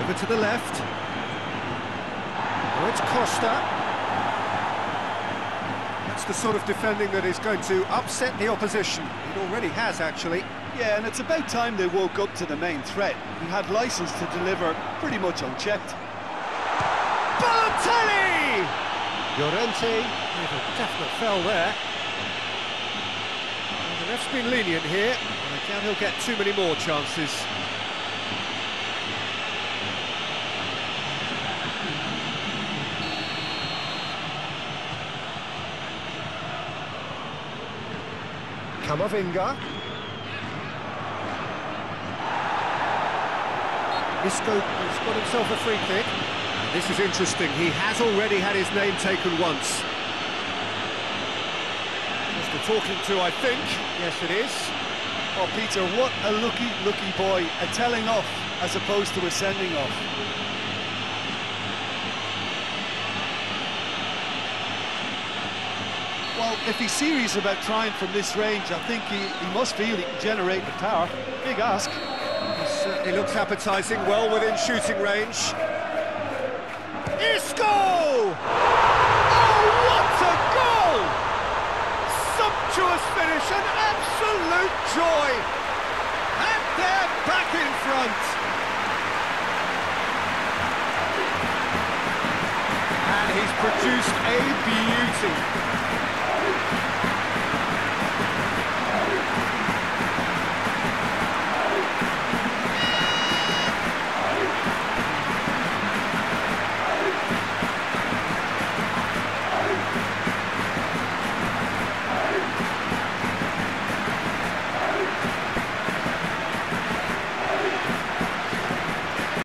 Over to the left. Oh, it's Costa. That's the sort of defending that is going to upset the opposition. It already has, actually. Yeah, and it's about time they woke up to the main threat. He had license to deliver pretty much unchecked. Balotelli! Llorente with a definite fell there. Well, the ref's been lenient here. I doubt he'll get too many more chances. Camavinga. Isco has got himself a free kick. This is interesting, he has already had his name taken once. Just a talking to, I think. Yes, it is. Oh, Peter, what a lucky, lucky boy. A telling off as opposed to a sending off. Well, if he's serious about trying from this range, I think he, he must feel he can generate the power. Big ask. He looks appetising, well within shooting range. Isco! Oh, what a goal! Sumptuous finish, an absolute joy! And they're back in front! And he's produced a beauty.